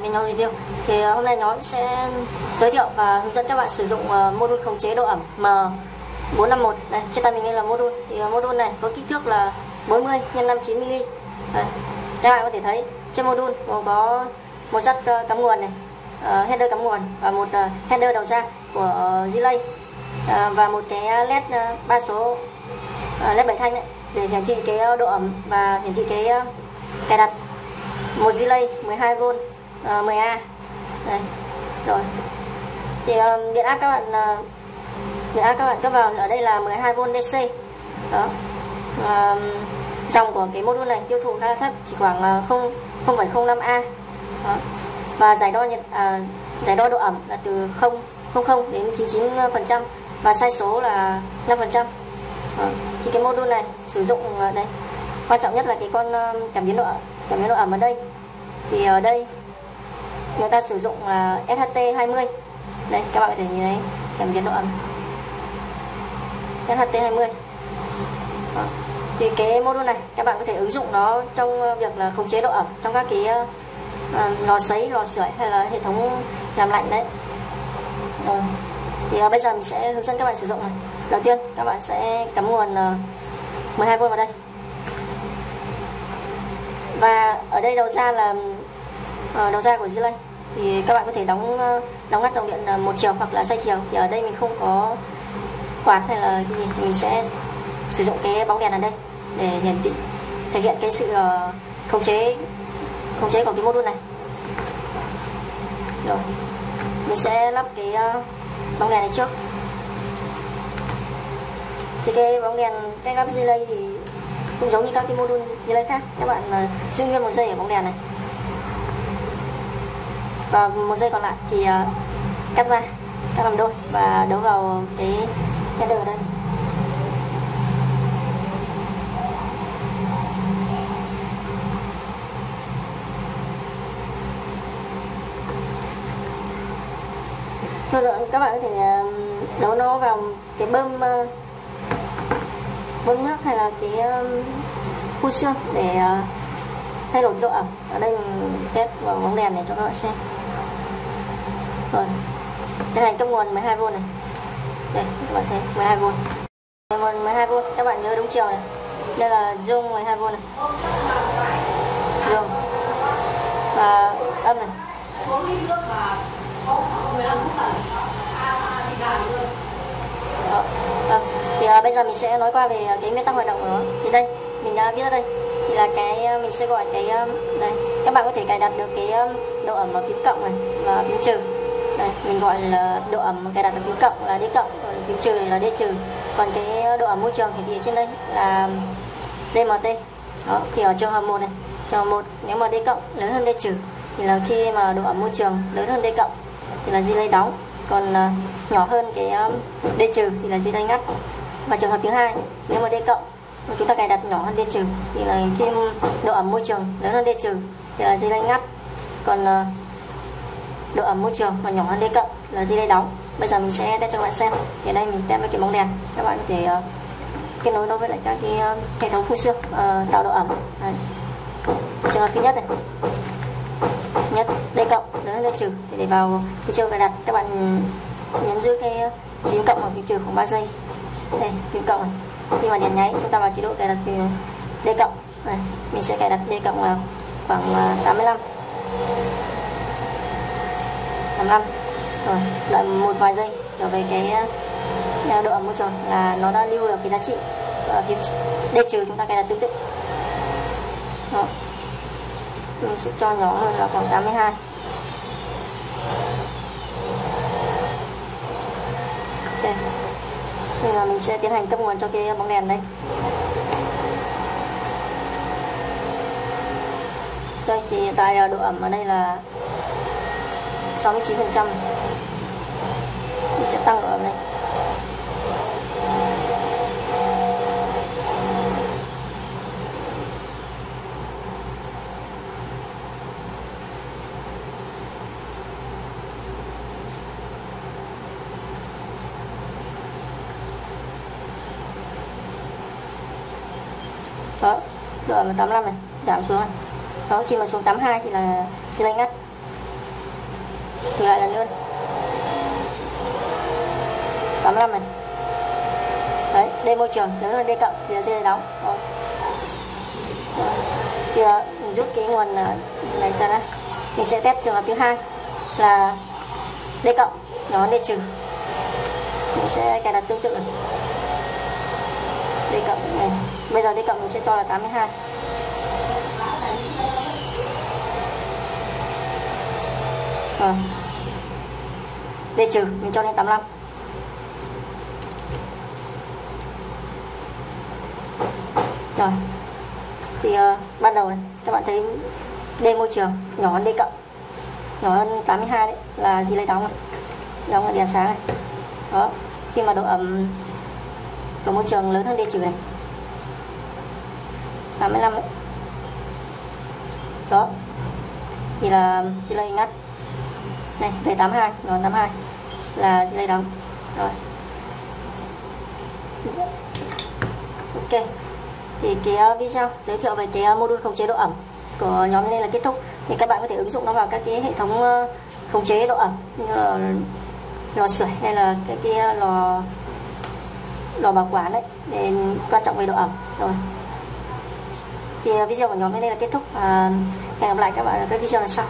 với nhóm review thì ờ, hôm nay nhóm sẽ giới thiệu và hướng dẫn các bạn sử dụng ờ, module khống chế độ ẩm M451 đây trên tay mình đây là module. Thì ờ, module này có kích thước là 40 x 59 mm đây, các bạn có thể thấy trên module gồm có một dắt cắm nguồn này uh, header cắm nguồn và một uh, header đầu ra của uh, relay uh, và một cái led uh, ba số uh, led bảy thanh đấy để hiển thị cái độ ẩm và hiển thị cái uh, cài đặt. Một relay 12V Ờ, à, 10A đây rồi. Thì uh, điện áp các bạn uh, điện áp các bạn cấp vào ở đây là 12V DC đó. Uh, dòng của cái module này tiêu thụ khá là thấp chỉ khoảng 0 0,05A đó. và giải đo nhiệt à, giải đo độ ẩm là từ 0 00 đến 99 phần và sai số là 5 phần trăm. Thì cái module này sử dụng à, đây. Quan trọng nhất là cái con à, cảm biến độ cảm biến độ ẩm ở đây. Thì ở đây người ta sử dụng là SHT 20 đây các bạn có thể nhìn thấy kèm biến độ ẩm SHT 20 Đó. thì cái module này các bạn có thể ứng dụng nó trong à, việc là khống chế độ ẩm trong các cái uh, lò sấy lò sưởi hay là hệ thống làm lạnh đấy. Rồi. Thì uh, bây giờ mình sẽ hướng dẫn các bạn sử dụng này. Đầu tiên các bạn sẽ cắm nguồn uh, 12V vào đây. Và ở đây đầu ra là Ờ, đầu ra của relay thì các bạn có thể đóng ờ, đóng ngắt dòng điện một chiều hoặc là xoay chiều. Thì ở đây mình không có quạt hay là cái gì thì mình sẽ sử dụng cái bóng đèn ở đây để hiển thị, thể hiện cái sự ờ, khống chế khống chế của cái module này. Rồi, mình sẽ lắp cái bóng đèn này trước. Thì cái bóng đèn cái lắp relay thì cũng giống như các cái module relay khác. Các bạn giữ nguyên một dây ở bóng đèn này và một dây còn lại thì uh, cắt ra cắt làm đôi và đấu vào cái header ở đây. Cho rồi các bạn có thể ờ, đấu nó vào cái bơm ờ, bơm nước hay là cái phun xương để thay đổi độ ẩm. Ở đây mình test vào bóng đèn này cho các bạn xem rồi đây là cấp nguồn 12V này. Đây các bạn thấy 12V nguồn 12V các bạn nhớ đúng chiều này. Đây là dung 12V này. Dung và âm này. Đó. À, thì à, bây giờ mình sẽ nói qua về cái nguyên tắc hoạt động của nó. Thì đây mình đã viết ở đây. Thì là cái à, mình sẽ gọi cái à, đây. Các bạn có thể cài đặt được cái độ ẩm ở phím cộng này và phím trừ đây mình gọi là độ ẩm cài đặt ở phía cộng là d cộng còn phía trừ là d trừ. Còn cái độ ẩm môi trường thì ở trên đây là dmt đó thì ở trường hợp một này trường hợp một nếu mà d cộng lớn hơn d trừ thì là khi mà độ ẩm môi trường lớn hơn d cộng thì là relay đóng còn uh, nhỏ hơn cái à, um, d trừ thì là relay ngắt. Và trường hợp thứ hai nếu mà d cộng chúng ta cài đặt nhỏ hơn d trừ thì là khi độ ẩm môi trường lớn hơn d trừ thì là relay ngắt. Còn uh, độ ẩm môi trường mà nhỏ hơn d cộng là relay đóng bây giờ mình sẽ test cho các bạn xem. Thì đây mình test với cái bóng đèn. Các bạn có thể uh, kết nối nó với lại các cái uh, hệ thống phun xương uh, tạo độ ẩm. Đây. trường hợp thứ nhất này. Nhất d cộng lớn hơn d trừ để vào cái chiều cài đặt. Các bạn nhấn giữ cái phím cộng hoặc phím trừ khoảng 3 giây. Đây phím cộng này. Khi mà đèn nháy chúng ta vào chế độ cài đặt phím d cộng này mình sẽ cài đặt d cộng vào khoảng 85 85 rồi đợi một vài giây trở về cái ờ, độ ẩm môi trường là nó đã lưu được cái giá trị và phím d trừ chúng ta cái là tương tự. Đó. Mình sẽ cho nhỏ hơn là khoảng 82 OK, bây giờ mình sẽ tiến hành cấp nguồn cho cái bóng đèn đây. Đây thì tại độ ẩm ở đây là 69% mình sẽ tăng ở này đó độ ẩm 85 này, giảm xuống này. Đó, khi mà xuống 82 thì là xi lanh ngắt thử lại lần nữa 85 này. Đấy, đây môi trường nếu là D cộng thì là dây đóng. Rồi. thì mình rút cái nguồn ờ, này ra đây mình sẽ test trường hợp thứ hai là D cộng nhỏ D trừ. Mình sẽ cài đặt tương tự này. D cộng này. Bây giờ D cộng mình sẽ cho là 82 Vâng. à. D trừ mình cho lên 85 rồi. Thì uh, ban đầu này các bạn thấy D môi trường nhỏ hơn D cộng nhỏ hơn 82 đấy là gì lấy đóng này đóng là đèn sáng này. Đó. Khi mà độ ẩm của môi trường lớn hơn D trừ này. 85 đấy. Đó. Thì là thì là ngắt này về 82 rồi 82 là dây lấy đóng? Rồi. Ok. Thì cái ờ, video giới thiệu về cái ờ, module khống chế độ ẩm của nhóm này là kết thúc. Thì các bạn có thể ứng dụng nó vào các cái hệ thống ờ, khống chế độ ẩm như là lò sưởi hay là cái cái lò lò bảo quản đấy để quan trọng về độ ẩm. Rồi. Thì video của nhóm này là kết thúc. À, hẹn gặp lại các bạn ở các video lần sau.